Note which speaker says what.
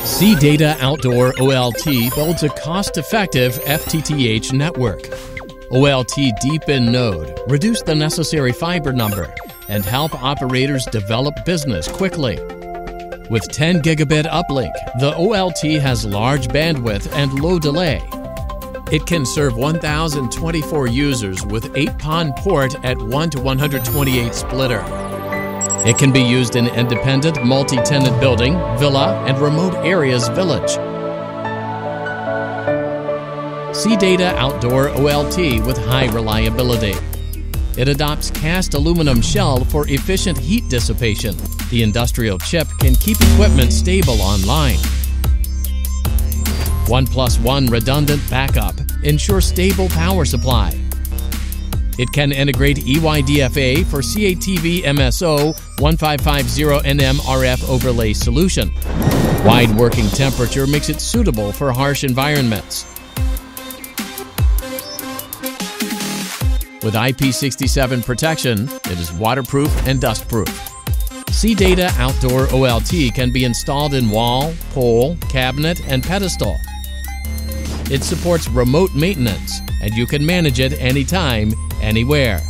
Speaker 1: CData Outdoor OLT builds a cost effective FTTH network. OLT Deep in Node reduce the necessary fiber number and help operators develop business quickly. With 10 gigabit uplink, the OLT has large bandwidth and low delay. It can serve 1,024 users with 8 PON port at 1 to 128 splitter. It can be used in independent multi-tenant building, villa, and remote areas village. C-Data Outdoor OLT with high reliability. It adopts cast aluminum shell for efficient heat dissipation. The industrial chip can keep equipment stable online. 1 plus 1 redundant backup ensures stable power supply. It can integrate EYDFA for CATV MSO 1550NM RF overlay solution. Wide working temperature makes it suitable for harsh environments. With IP67 protection, it is waterproof and dustproof. CData Outdoor OLT can be installed in wall, pole, cabinet, and pedestal. It supports remote maintenance, and you can manage it anytime, anywhere.